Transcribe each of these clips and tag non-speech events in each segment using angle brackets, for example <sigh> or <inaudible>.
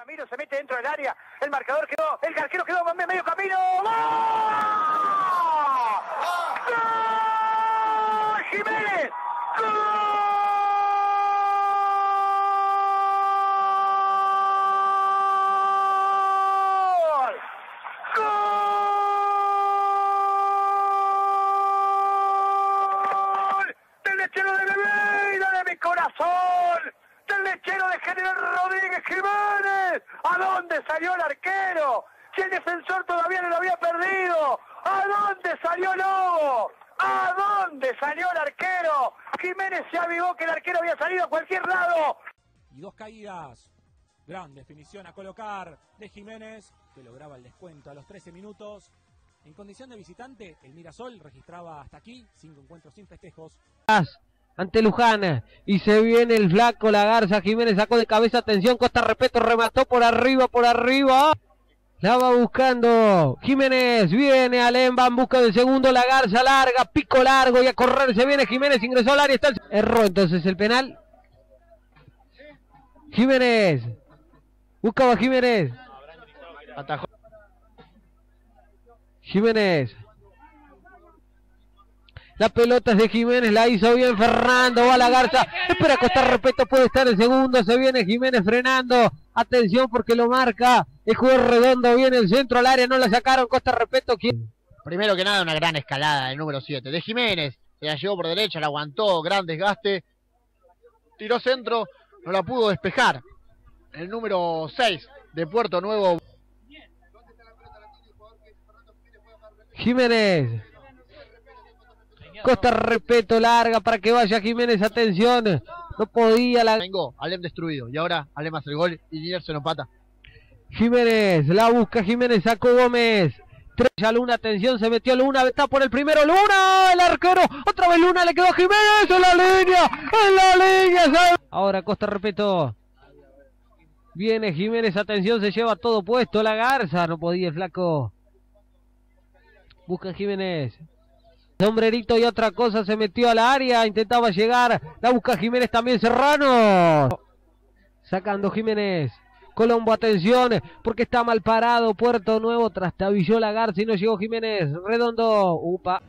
Ramiro se mete dentro del área. El marcador quedó. El arquero quedó en medio camino. ¡Gol! ¡Jiménez! ¡Gol! ¡Gol! ¡Del lechero de Bebeira de mi corazón! ¡Del lechero de General Rodríguez Jiménez! ¿A dónde salió el arquero? Si el defensor todavía no lo había perdido. ¿A dónde salió Lobo? ¿A dónde salió el arquero? Jiménez se avivó que el arquero había salido a cualquier lado. y dos caídas. Gran definición a colocar de Jiménez, que lograba el descuento a los 13 minutos. En condición de visitante, el Mirasol registraba hasta aquí cinco encuentros sin festejos. Ante Luján y se viene el flaco la Garza Jiménez sacó de cabeza atención Costa Respeto remató por arriba por arriba la va buscando Jiménez viene Alemba en busca del segundo la Garza larga pico largo y a correr se viene Jiménez ingresó al área está el... erró entonces el penal Jiménez buscaba Jiménez Atajó. Jiménez. La pelota es de Jiménez, la hizo bien Fernando, va a la Garza, espera Costa Respeto, puede estar en segundo, se viene Jiménez frenando, atención porque lo marca, el juego redondo, viene el centro al área, no la sacaron, Costa Respeto. Primero que nada, una gran escalada, el número 7. De Jiménez, se la llevó por derecha, la aguantó, gran desgaste. Tiró centro, no la pudo despejar. El número 6 de Puerto Nuevo. Jiménez. Costa Respeto larga para que vaya Jiménez, atención, no podía la... Vengo, Alem destruido. Y ahora Alem hace el gol y Nier se lo empata. Jiménez, la busca Jiménez, sacó Gómez. Tres Luna, atención, se metió Luna, está por el primero, Luna, el arquero, otra vez Luna, le quedó a Jiménez en la línea, en la línea. Ahora Costa Respeto. Viene Jiménez, atención, se lleva todo puesto, la Garza, no podía el flaco. Busca Jiménez. Sombrerito y otra cosa se metió al área, intentaba llegar, la busca Jiménez también Serrano. Sacando Jiménez. Colombo, atención, porque está mal parado. Puerto Nuevo, trastabilló la Garza no llegó Jiménez. Redondo, upa.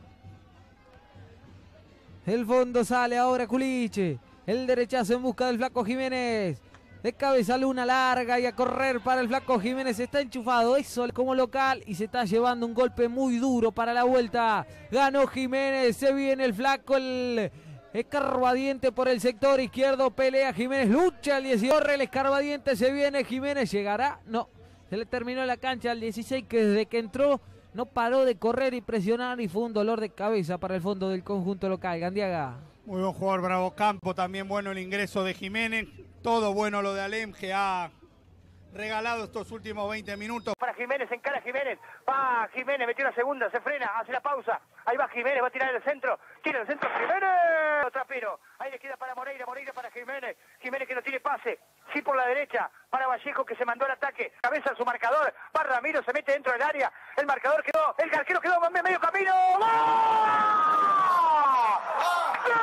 El fondo sale ahora Culiche. El derechazo en busca del flaco Jiménez. De cabeza Luna larga y a correr para el flaco Jiménez. Está enchufado eso como local y se está llevando un golpe muy duro para la vuelta. Ganó Jiménez. Se viene el flaco. El escarbadiente por el sector izquierdo. Pelea Jiménez. Lucha el 18. Corre el escarbadiente. Se viene Jiménez. ¿Llegará? No. Se le terminó la cancha al 16 que desde que entró no paró de correr y presionar y fue un dolor de cabeza para el fondo del conjunto local. Gandiaga. Muy buen jugador Bravo Campo, también bueno el ingreso de Jiménez, todo bueno lo de Alem que ha regalado estos últimos 20 minutos. Para Jiménez, encara Jiménez. Va Jiménez, metió la segunda, se frena, hace la pausa. Ahí va Jiménez, va a tirar el centro. Tira el centro Jiménez. Trapero. Ahí le queda para Moreira, Moreira para Jiménez. Jiménez que no tiene pase. Sí por la derecha. Para Vallejo que se mandó al ataque. Cabeza en su marcador. Va Ramiro, se mete dentro del área. El marcador quedó. El arquero quedó en medio camino. ¡Gol! ¡Gol!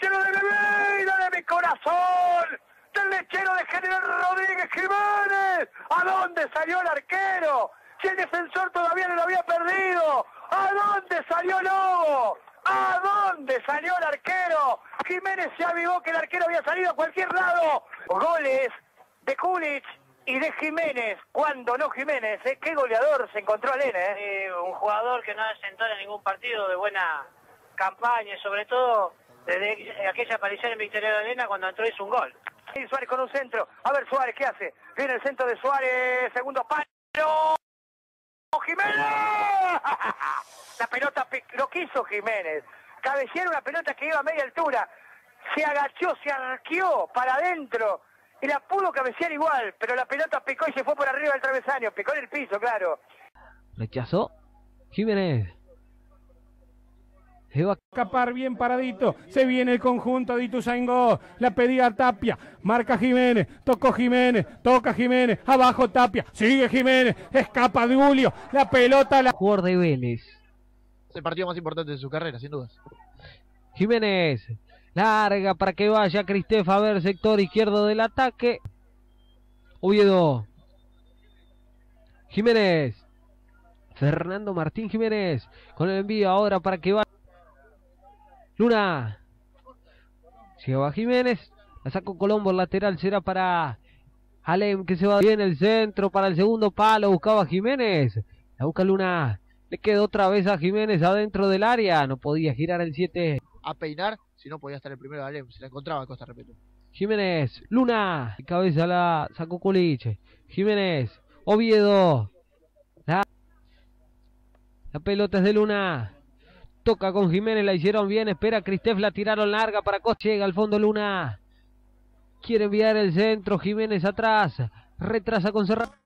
Lechero de Bebeira de mi corazón! ¡Del lechero de General Rodríguez Jiménez! ¿A dónde salió el arquero? Si el defensor todavía no lo había perdido. ¿A dónde salió Lobo? ¿A dónde salió el arquero? Jiménez se avivó que el arquero había salido a cualquier lado. Goles de Kulic y de Jiménez. Cuando no Jiménez, ¿eh? qué goleador se encontró Alena. ¿eh? Un jugador que no desentona en ningún partido de buena campaña, y sobre todo desde aquella aparición en Victoria de Arena cuando entró hizo un gol. Y Suárez con un centro. A ver Suárez, ¿qué hace? Viene el centro de Suárez, segundo palo. ¡Jiménez! <laughs> La pelota lo quiso Jiménez. Cabecear una pelota que iba a media altura. Se agachó, se arqueó para adentro. Y la pudo cabecear igual, pero la pelota picó y se fue por arriba del travesaño. Picó en el piso, claro. Rechazó Jiménez. Se va escapar bien paradito. Se viene el conjunto de Ituzaingó. La pedía Tapia. Marca Jiménez. Tocó Jiménez. Toca Jiménez. Abajo Tapia. Sigue Jiménez. Escapa de Julio. La pelota la. jugador de Vélez. Es el partido más importante de su carrera, sin dudas. Jiménez. Larga para que vaya Cristef a ver sector izquierdo del ataque. Oviedo. Jiménez. Fernando Martín Jiménez. Con el envío ahora para que vaya. Luna. Lleva Jiménez. La sacó Colombo. El lateral será para Alem que se va bien el centro para el segundo palo. Buscaba Jiménez. La busca Luna. Le quedó otra vez a Jiménez adentro del área. No podía girar el 7. A peinar, si no podía estar el primero de Alem. Se la encontraba Costa Repeto. Jiménez, Luna, cabeza la sacó Culiche. Jiménez, Oviedo. La, la pelota es de Luna. Toca con Jiménez, la hicieron bien. Espera Cristef, la tiraron larga para Costa. Llega al fondo Luna. Quiere enviar el centro. Jiménez atrás. Retrasa con Serrano.